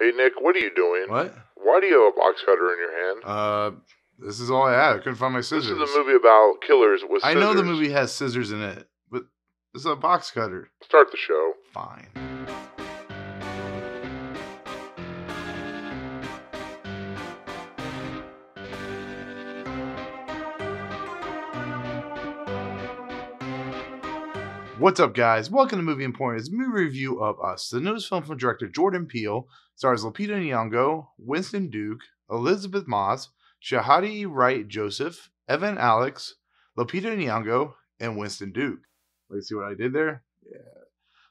Hey Nick, what are you doing? What? Why do you have a box cutter in your hand? Uh, this is all I had. I couldn't find my scissors. this is a movie about killers with scissors. I know the movie has scissors in it, but it's a box cutter. Start the show. Fine. What's up, guys? Welcome to Movie Emporium. It's movie review of Us, the newest film from director Jordan Peele. Stars Lupita Nyong'o, Winston Duke, Elisabeth Moss, Shahadi Wright Joseph, Evan Alex, Lupita Nyong'o, and Winston Duke. Let's see what I did there. Yeah.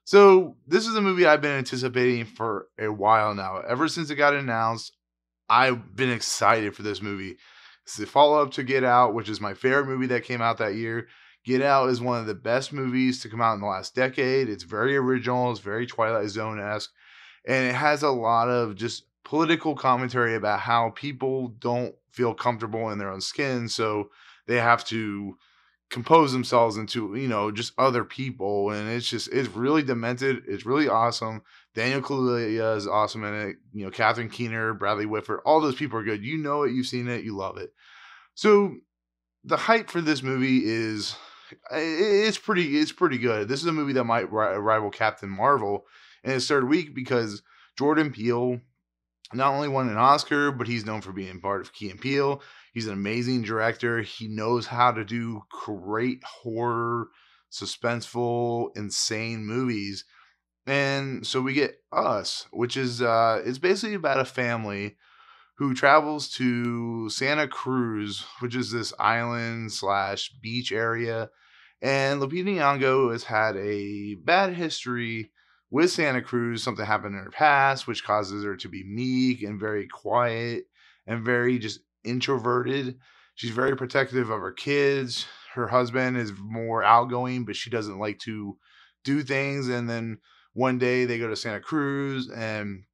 So this is a movie I've been anticipating for a while now. Ever since it got announced, I've been excited for this movie. It's the follow up to Get Out, which is my favorite movie that came out that year. Get Out is one of the best movies to come out in the last decade. It's very original, it's very Twilight Zone esque, and it has a lot of just political commentary about how people don't feel comfortable in their own skin, so they have to compose themselves into you know just other people and it's just it's really demented it's really awesome. Daniel kaluuya is awesome in it you know catherine keener bradley whitford all those people are good. You know it you've seen it you love it. So the hype for this movie is it's pretty it's pretty good this is a movie that might rival captain marvel in its third week because jordan peele not only won an oscar but he's known for being part of key and peele He's an amazing director. He knows how to do great horror, suspenseful, insane movies. And so we get Us, which is uh it's basically about a family who travels to Santa Cruz, which is this island slash beach area. And Lupita Nyong'o has had a bad history with Santa Cruz. Something happened in her past, which causes her to be meek and very quiet and very just introverted. She's very protective of her kids. Her husband is more outgoing, but she doesn't like to do things. And then one day they go to Santa Cruz, and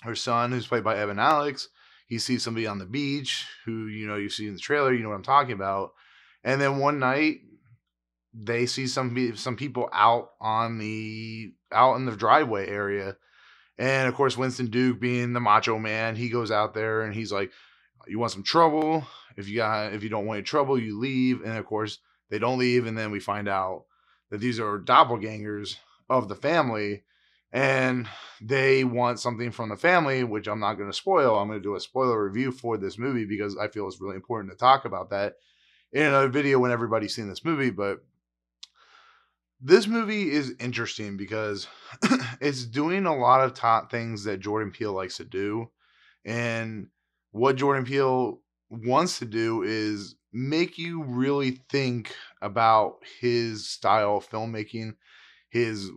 her son, who's played by Evan Alex, he sees somebody on the beach who, you know, you see in the trailer, you know what I'm talking about. And then one night they see some some people out on the out in the driveway area. And of course, Winston Duke being the macho man, he goes out there and he's like, you want some trouble. If you got if you don't want any trouble, you leave. And of course, they don't leave, and then we find out that these are doppelgangers of the family, and they want something from the family, which I'm not going to spoil. I'm going to do a spoiler review for this movie because I feel it's really important to talk about that in a video when everybody's seen this movie. But this movie is interesting because it's doing a lot of top things that Jordan Peele likes to do. And what Jordan Peele wants to do is make you really think about his style of filmmaking, his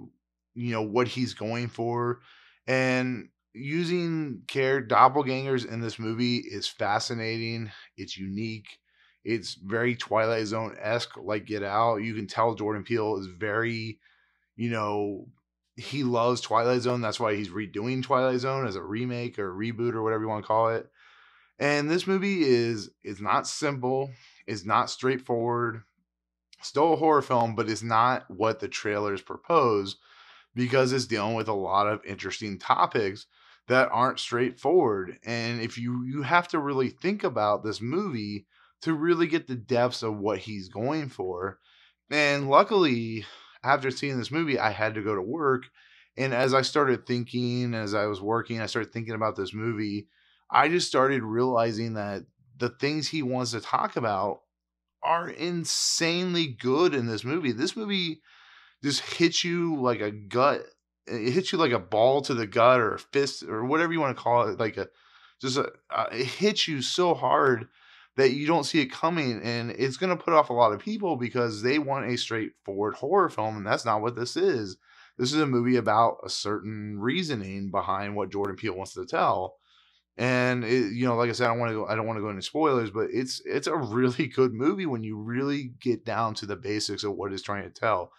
you know what he's going for, and using care doppelgangers in this movie is fascinating. It's unique. It's very Twilight Zone esque, like Get Out. You can tell Jordan Peele is very, you know, he loves Twilight Zone. That's why he's redoing Twilight Zone as a remake or a reboot or whatever you want to call it. And this movie is is not simple, is not straightforward. Still a horror film, but it's not what the trailers propose because it's dealing with a lot of interesting topics that aren't straightforward. And if you you have to really think about this movie to really get the depths of what he's going for. And luckily, after seeing this movie, I had to go to work. And as I started thinking, as I was working, I started thinking about this movie I just started realizing that the things he wants to talk about are insanely good in this movie. This movie just hits you like a gut. It hits you like a ball to the gut or a fist or whatever you want to call it. Like a just a, uh, it hits you so hard that you don't see it coming, and it's going to put off a lot of people because they want a straightforward horror film, and that's not what this is. This is a movie about a certain reasoning behind what Jordan Peele wants to tell and it, you know like i said i don't want to go i don't want to go into spoilers but it's it's a really good movie when you really get down to the basics of what it's trying to tell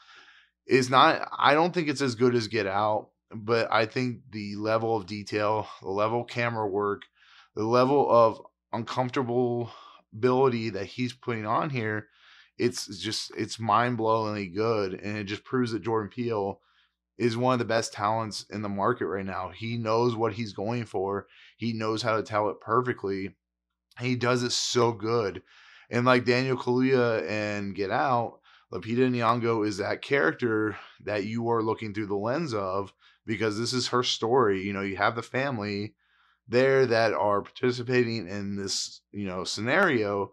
it's not i don't think it's as good as get out but i think the level of detail the level of camera work the level of uncomfortable ability that he's putting on here it's just it's mind-blowingly good and it just proves that jordan peele is one of the best talents in the market right now. He knows what he's going for. He knows how to tell it perfectly. He does it so good. And like Daniel Kaluuya and Get Out, Lupita Nyong'o is that character that you are looking through the lens of because this is her story. You know, you have the family there that are participating in this, you know, scenario,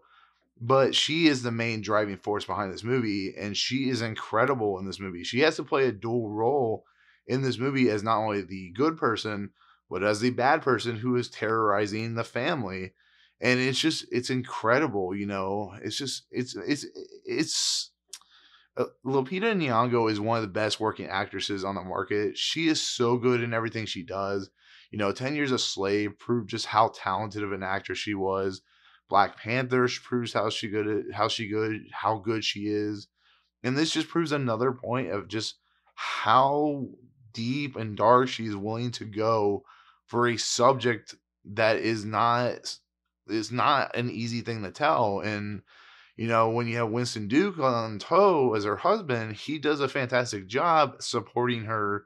but she is the main driving force behind this movie and she is incredible in this movie. She has to play a dual role in this movie as not only the good person, but as the bad person who is terrorizing the family. And it's just it's incredible, you know. It's just it's it's it's Uh, Lupita Nyong'o is one of the best working actresses on the market. She is so good in everything she does. You know, 10 Years a Slave proved just how talented of an actress she was. Black Panther proves how she good how she good how good she is. And this just proves another point of just how deep and dark she's willing to go for a subject that is not is not an easy thing to tell. And you know, when you have Winston Duke on tow as her husband, he does a fantastic job supporting her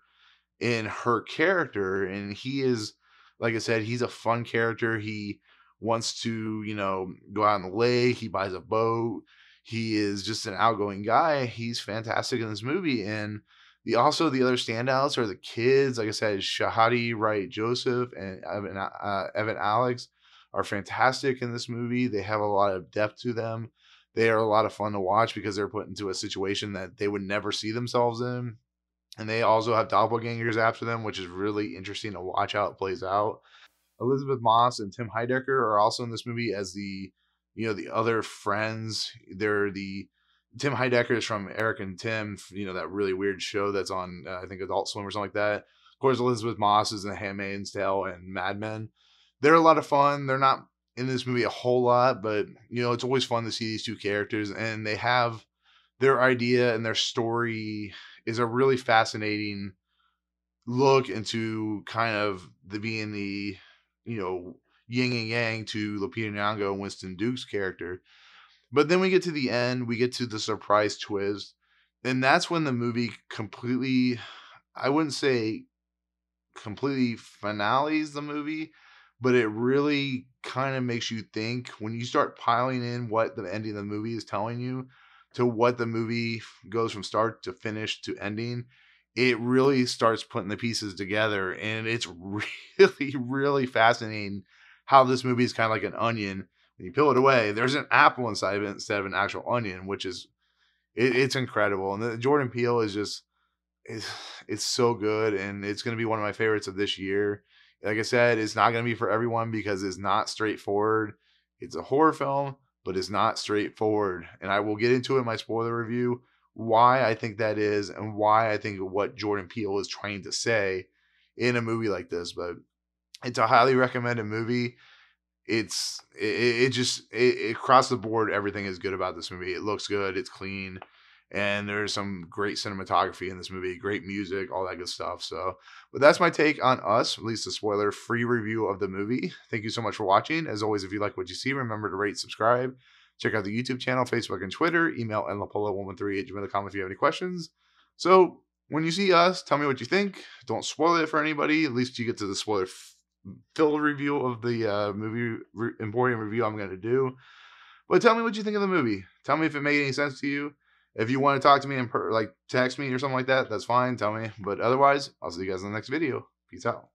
in her character. And he is, like I said, he's a fun character. He wants to, you know, go out on the lake. He buys a boat. He is just an outgoing guy. He's fantastic in this movie. And the also the other standouts are the kids. Like I said, Shahadi Wright Joseph and Evan, uh, Evan Alex are fantastic in this movie. They have a lot of depth to them. They are a lot of fun to watch because they're put into a situation that they would never see themselves in. And they also have doppelgangers after them, which is really interesting to watch how it plays out. Elisabeth Moss and Tim Heidecker are also in this movie as the, you know, the other friends. They're the Tim Heidecker is from Eric and Tim, you know, that really weird show that's on, uh, I think, Adult Swim or something like that. Of course, Elisabeth Moss is in The Handmaid's Tale and Mad Men. They're a lot of fun. They're not in this movie a whole lot, but, you know, it's always fun to see these two characters. And they have their idea and their story is a really fascinating look into kind of the being the you know, yin and yang to Lupita Nyong'o and Winston Duke's character. But then we get to the end, we get to the surprise twist, and that's when the movie completely, I wouldn't say completely finales the movie, but it really kind of makes you think when you start piling in what the ending of the movie is telling you to what the movie goes from start to finish to ending it really starts putting the pieces together and it's really really fascinating how this movie is kind of like an onion. When you peel it away there's an apple inside of it instead of an actual onion which is it, it's incredible and the, jordan peele is just it's, it's so good and it's going to be one of my favorites of this year like i said it's not going to be for everyone because it's not straightforward it's a horror film but it's not straightforward and i will get into it in my spoiler review why I think that is and why I think what Jordan Peele is trying to say in a movie like this. But it's a highly recommended movie. It's it, it just it, across the board everything is good about this movie. It looks good, it's clean, and there's some great cinematography in this movie, great music, all that good stuff. So, but that's my take on us, at least a spoiler free review of the movie. Thank you so much for watching. As always, if you like what you see, remember to rate, subscribe Check out the YouTube channel, Facebook, and Twitter. Email nlapola113 at gmail.com if you have any questions. So when you see us, tell me what you think. Don't spoil it for anybody. At least you get to the spoiler filled review of the uh, movie re- Emporium review I'm going to do. But tell me what you think of the movie. Tell me if it made any sense to you. If you want to talk to me and per- like text me or something like that, that's fine. Tell me. But otherwise, I'll see you guys in the next video. Peace out.